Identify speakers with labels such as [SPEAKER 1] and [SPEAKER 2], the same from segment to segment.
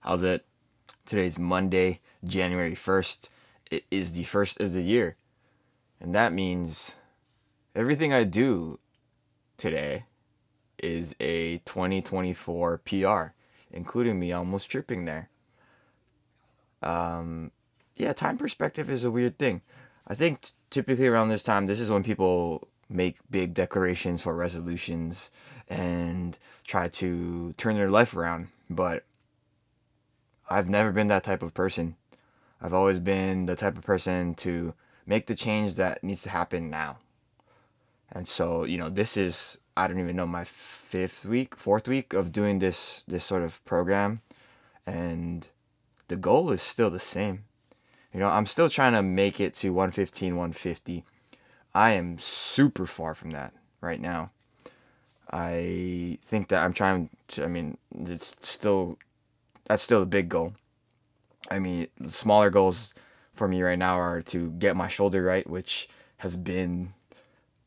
[SPEAKER 1] How's it? Today's Monday, January 1st. It is the first of the year. And that means everything I do today is a 2024 PR, including me almost tripping there. Um, yeah, time perspective is a weird thing. I think t- typically around this time, this is when people make big declarations for resolutions and try to turn their life around. But I've never been that type of person. I've always been the type of person to make the change that needs to happen now. And so, you know, this is I don't even know my fifth week, fourth week of doing this this sort of program and the goal is still the same. You know, I'm still trying to make it to 115, 150. I am super far from that right now. I think that I'm trying to I mean, it's still that's still a big goal. I mean, the smaller goals for me right now are to get my shoulder right, which has been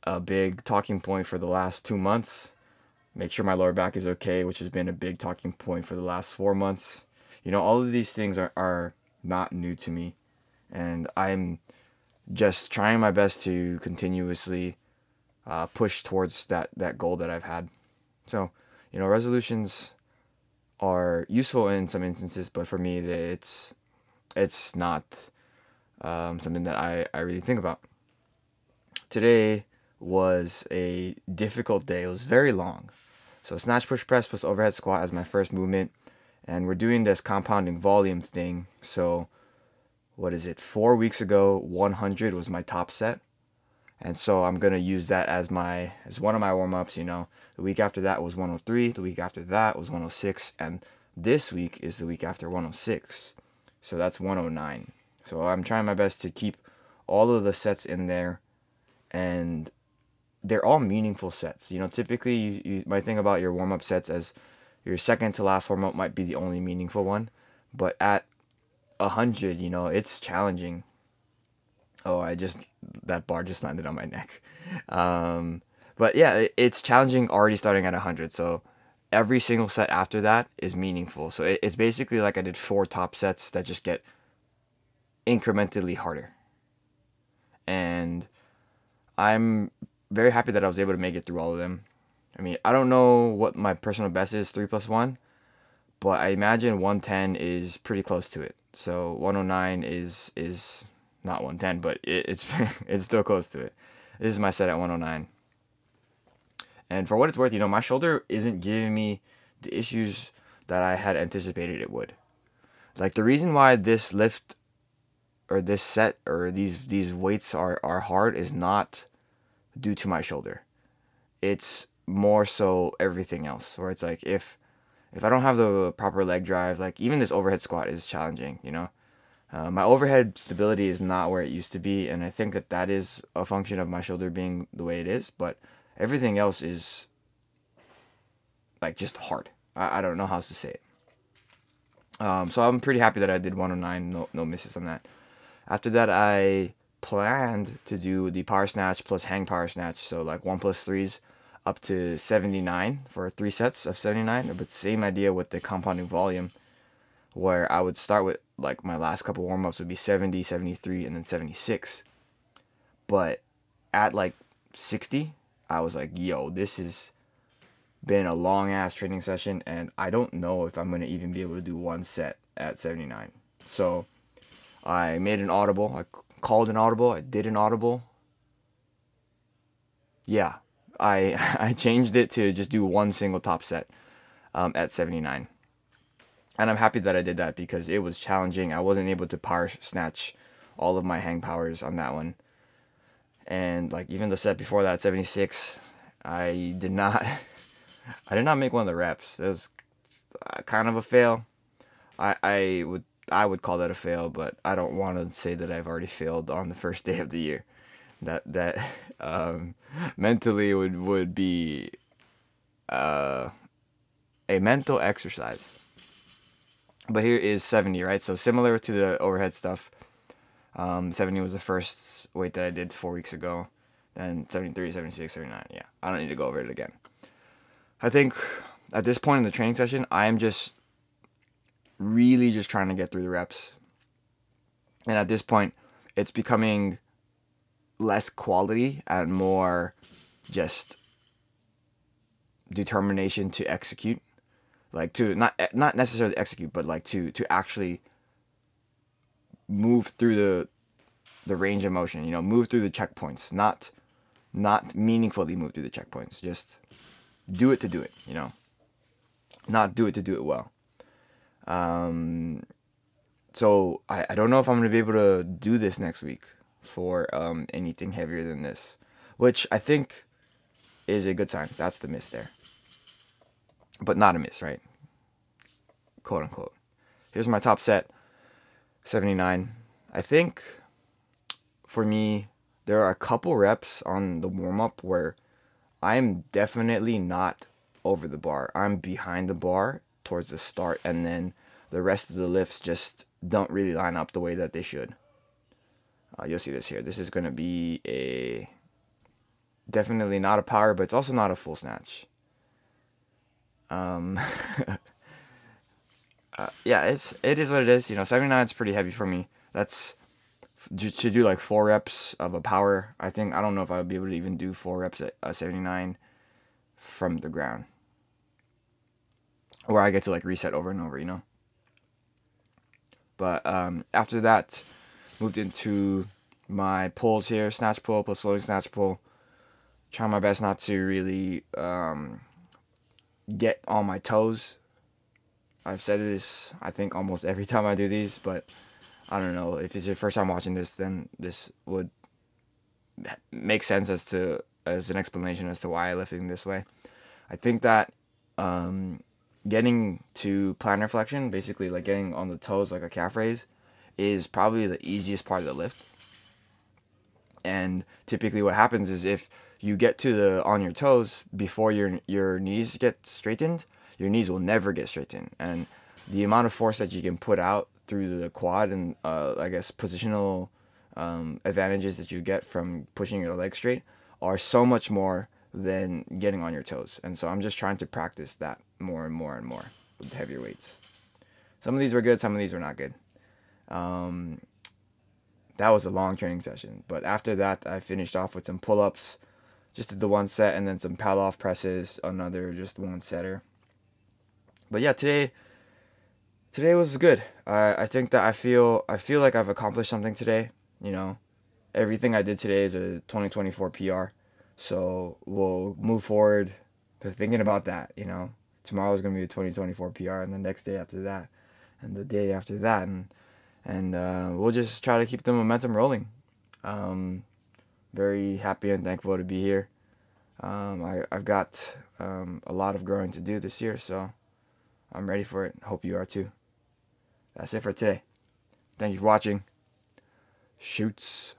[SPEAKER 1] a big talking point for the last two months. Make sure my lower back is okay, which has been a big talking point for the last four months. You know, all of these things are, are not new to me. And I'm just trying my best to continuously uh, push towards that, that goal that I've had. So, you know, resolutions are useful in some instances, but for me, it's it's not um, something that I, I really think about. Today was a difficult day. It was very long. So snatch, push, press plus overhead squat as my first movement, and we're doing this compounding volume thing. So what is it? Four weeks ago, 100 was my top set, and so I'm gonna use that as my as one of my warm ups. You know, the week after that was 103. The week after that was 106. And this week is the week after 106. So that's 109. So I'm trying my best to keep all of the sets in there. And they're all meaningful sets. You know, typically you, you might think about your warm up sets as your second to last warm up might be the only meaningful one. But at 100, you know, it's challenging. Oh, I just, that bar just landed on my neck. Um, but yeah, it's challenging already starting at 100. So every single set after that is meaningful. So it's basically like I did four top sets that just get incrementally harder. And I'm very happy that I was able to make it through all of them. I mean, I don't know what my personal best is, 3 plus 1, but I imagine 110 is pretty close to it. So 109 is is not 110, but it, it's it's still close to it. This is my set at 109. And for what it's worth, you know, my shoulder isn't giving me the issues that I had anticipated it would. Like the reason why this lift or this set or these these weights are are hard is not due to my shoulder. It's more so everything else. Where it's like if if I don't have the proper leg drive, like even this overhead squat is challenging. You know, uh, my overhead stability is not where it used to be, and I think that that is a function of my shoulder being the way it is. But Everything else is like just hard. I, I don't know how else to say it. Um, so I'm pretty happy that I did 109, no no misses on that. After that, I planned to do the power snatch plus hang power snatch, so like one plus threes up to 79 for three sets of 79. But same idea with the compounding volume, where I would start with like my last couple warm ups would be 70, 73, and then 76. But at like 60, I was like, yo, this has been a long ass training session, and I don't know if I'm gonna even be able to do one set at 79. So I made an audible. I called an audible. I did an audible. Yeah, I I changed it to just do one single top set um, at 79. And I'm happy that I did that because it was challenging. I wasn't able to power snatch all of my hang powers on that one. And like even the set before that 76 i did not i did not make one of the reps. It was kind of a fail. I i would i would call that a fail but i don't want to say that i've already failed on the first day of the year. That that um, mentally would would be uh, a mental exercise but here is 70 right so similar to the overhead stuff um, 70 was the first weight that I did four weeks ago. Then 73, 76, 79. Yeah, I don't need to go over it again. I think at this point in the training session, I am just really just trying to get through the reps. And at this point, it's becoming less quality and more just determination to execute like to not not necessarily execute but like to to actually move through the the range of motion you know move through the checkpoints not not meaningfully move through the checkpoints just do it to do it you know not do it to do it well. Um so i, I don't know if i'm to be able to do this next week for um, anything heavier than this which i think is a good sign. That's the miss there but not a miss, right? Quote unquote. Here's my top set 79. I think for me, there are a couple reps on the warm up where I'm definitely not over the bar. I'm behind the bar towards the start, and then the rest of the lifts just don't really line up the way that they should. Uh, you'll see this here. This is going to be a definitely not a power, but it's also not a full snatch. Um, uh, yeah, it's it is what it is. You know, 79 is pretty heavy for me. That's to do like four reps of a power. I think I don't know if I would be able to even do four reps at a 79 from the ground, where I get to like reset over and over. You know. But um, after that, moved into my pulls here: snatch pull plus floating snatch pull. Trying my best not to really um, get on my toes. I've said this, I think, almost every time I do these, but I don't know. If it's your first time watching this, then this would make sense as to as an explanation as to why I lifting this way. I think that um, getting to plantar flexion, basically like getting on the toes like a calf raise, is probably the easiest part of the lift. And typically, what happens is if you get to the on your toes before your your knees get straightened, your knees will never get straightened. And the amount of force that you can put out through the quad and uh, I guess positional um, advantages that you get from pushing your leg straight are so much more than getting on your toes. And so I'm just trying to practice that more and more and more with heavier weights. Some of these were good, some of these were not good. Um, that was a long training session. But after that, I finished off with some pull ups, just did the one set and then some Pallof presses, another just one setter. But yeah, today today was good. I I think that I feel I feel like I've accomplished something today. You know, everything I did today is a 2024 PR. So we'll move forward to thinking about that. You know, tomorrow is gonna be a 2024 PR, and the next day after that, and the day after that, and and uh, we'll just try to keep the momentum rolling. Um, very happy and thankful to be here. Um, I, I've got um, a lot of growing to do this year, so I'm ready for it. Hope you are too. That's it for today. Thank you for watching. Shoots.